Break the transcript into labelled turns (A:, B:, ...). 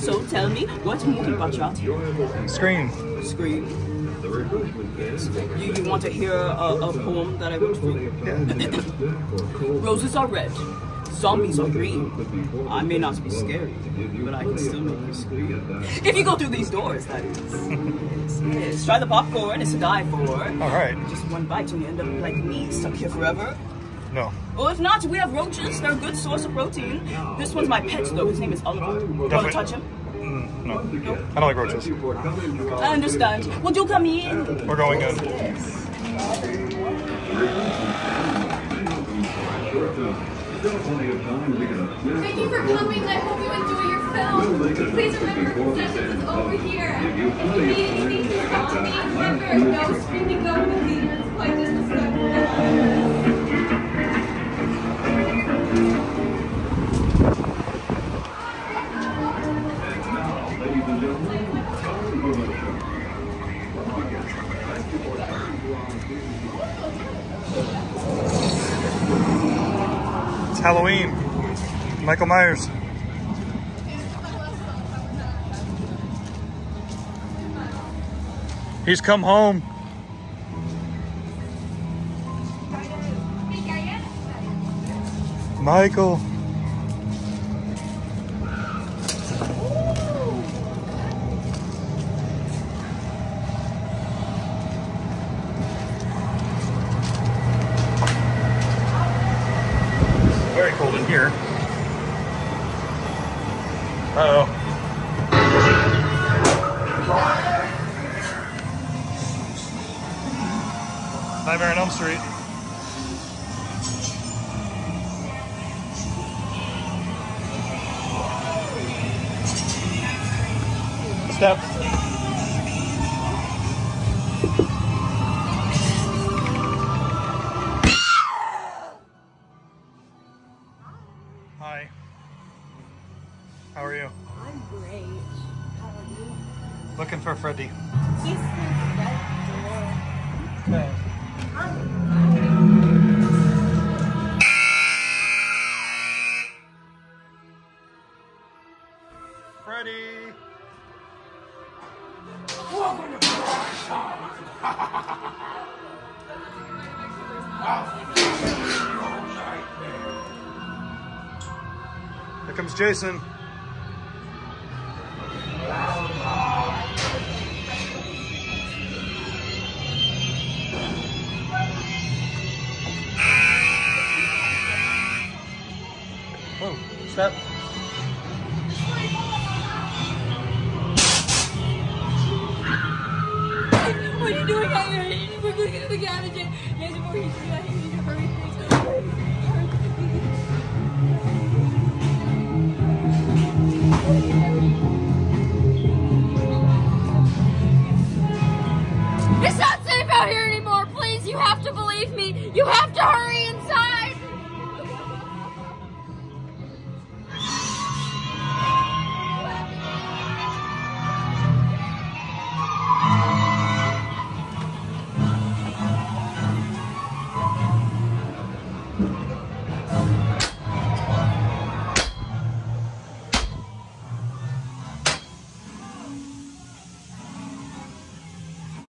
A: So tell me, what movie brought you out here?
B: Scream.
A: Scream. You, you want to hear a, a poem that I wrote for you? Roses are red, zombies are green. I may not be scary, but I can still make you scream. If you go through these doors, that is. yes, try the popcorn, it's to die for. All
B: right.
A: Just one bite and you end up like me, stuck here forever.
B: No.
A: Well, if not, we have roaches. They're a good source of protein. This one's my pet, though. His name is Oliver. You want to touch him?
B: Mm, no.
A: I
B: don't like roaches. I
A: understand. Would you come in? We're going
B: in.
A: Thank
C: you for coming. I hope you enjoy your film. Please remember, concessions is over here. If you need anything, just call me. Remember, no screaming go to the theater. It's quite disrespectful.
B: It's Halloween. Michael Myers. He's come home. Michael. Cold in here. Uh oh. Nightmare on Elm Street. Step. Hi. How are you?
C: I'm great. How are you?
B: Looking for Freddy.
C: He's through the red door.
B: Okay. Freddy. Here comes Jason. Whoa, step.
C: What are you doing out here? We're going to the garage. Yes, we're going to You have to hurry!